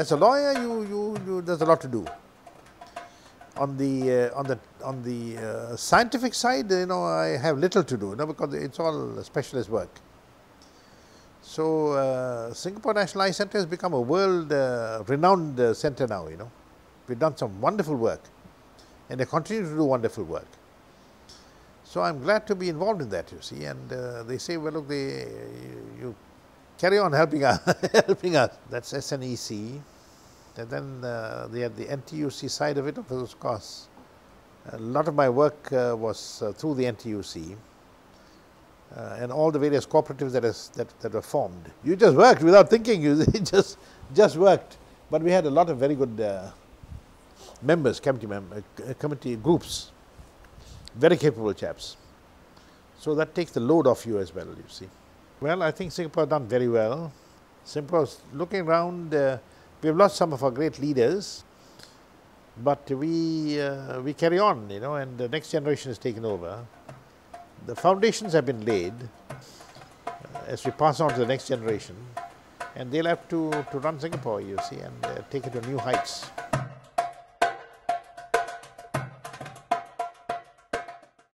As a lawyer, you, you, you, there's a lot to do. On the, uh, on the, on the uh, scientific side, you know, I have little to do, you know, because it's all specialist work. So, uh, Singapore National Eye Centre has become a world uh, renowned uh, centre now, you know. We've done some wonderful work and they continue to do wonderful work. So, I'm glad to be involved in that, you see, and uh, they say, well, look, they, you, you carry on helping us, helping us. That's SNEC. And then uh, they had the NTUC side of it, of course. A lot of my work uh, was uh, through the NTUC uh, and all the various cooperatives that, is, that, that were formed. You just worked without thinking, you just, just worked. But we had a lot of very good uh, members, committee, mem uh, committee groups, very capable chaps. So that takes the load off you as well, you see. Well, I think Singapore has done very well. Singapore, looking around, uh, we have lost some of our great leaders, but we, uh, we carry on, you know, and the next generation has taken over. The foundations have been laid uh, as we pass on to the next generation, and they'll have to, to run Singapore, you see, and uh, take it to new heights.